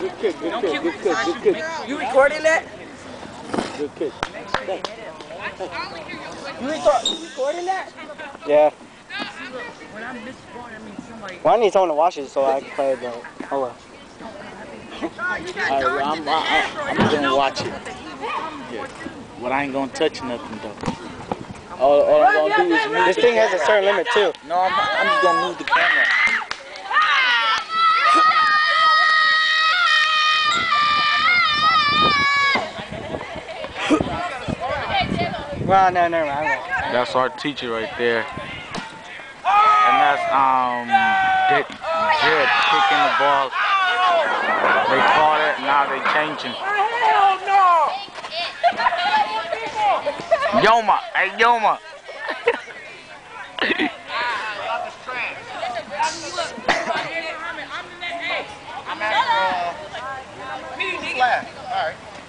Good kick, good kick, good kick, good kick. You recording that? Good kick. You record, you recording that? Yeah. When I miss one, I mean somebody. Well, I need someone to watch it so I can play it, but oh well. Alright, well, I'm, I, I'm gonna watch it. Yeah. But I ain't gonna touch nothing though. All, all I'm gonna do is move This thing has a certain limit too. No, I'm, I'm just gonna move the camera. Well, no, never mind. That's our teacher right there. And that's um Dick Jed kicking the ball. They caught it, now they changing. Hell no! Yoma, hey Yoma.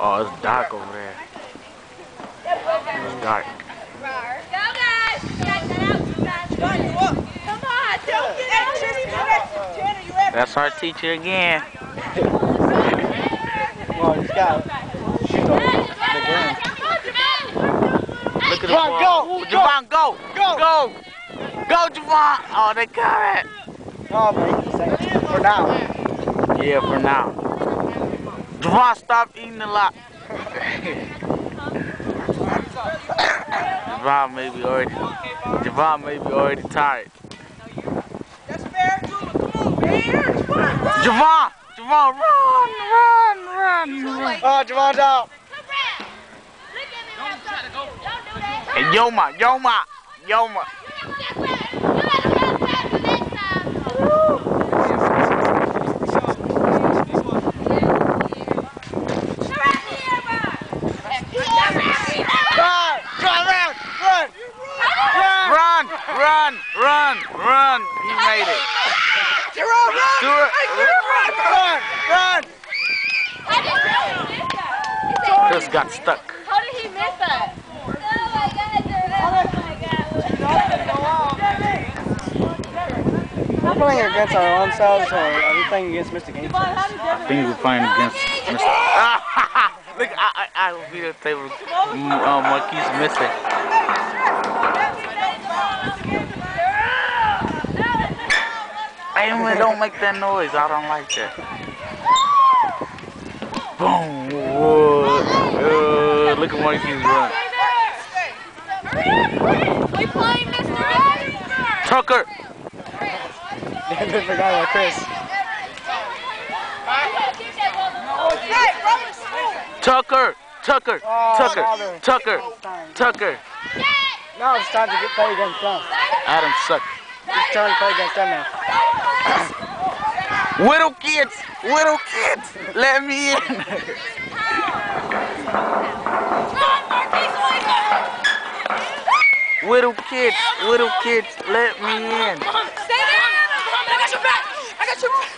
Oh, it's dark over there. It's dark. Go guys! You guys get out, you guys. Come on, don't get out. That's our teacher again. Well, this guy. Look at Javon, ball. go! Javon, go! Go! Go! Go, Javon! Oh, they got it. Oh, man. For now. Yeah, for now. Javon, stop eating a lot. Javon may be already. Javon may be already tired. Javon! Javon, run, run, run, run. Oh, Javon's out. Hey, Yoma, Yoma, Yoma. Run! Run, run, run! Run, run, run, run. He made it. Jerome, run! Do it. Run! Run! How did Chris got stuck. How did he miss that? Oh my god, We're playing against our own selves, or are we playing against Mr. Game? I think we're playing against Mr. Look, I, I, I videotape mm, uh, Marquise missing. Man, don't make that noise. I don't like that. Boom. Whoa. Uh, look at Marquise run. We playing Mr. Ed? Tucker. I forgot about Chris. Tucker. Tucker. Oh, Tucker. father. Tucker. Tucker. Now it's time to get play against them. Adam suck. It's time to play against them now. Little kids. Little kids. Let me in. Little kids, little kids, let me in. Stay there! I got your back! I got your back!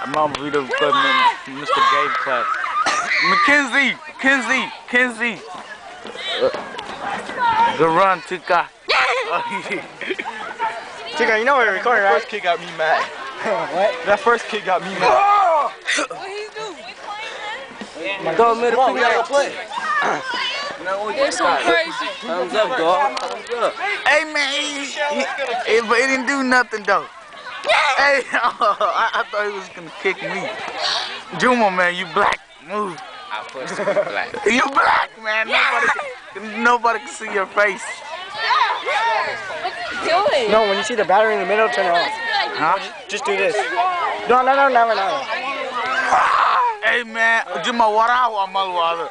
I'm on video equipment, Mr. Gabe class. Mackenzie, Kenzie, Kenzie. Uh, good run, Tuka. Tika, you know we're recording, right? That First kick got me mad. what? That first kick got me mad. What he do? Go middle Come on, we gotta go play. It's so crazy. Thumbs up, dog. Thumbs up. hey man, he, he, he- but he didn't do nothing though. Hey, I, I thought he was gonna kick me. Juma, man, you black. Move. I put some black. You black, man. Nobody, nobody can see your face. Doing. No, when you see the battery in the middle, turn it off. Huh? Just do this. No, no, no, never, never. Hey man, Juma, warawa malwala.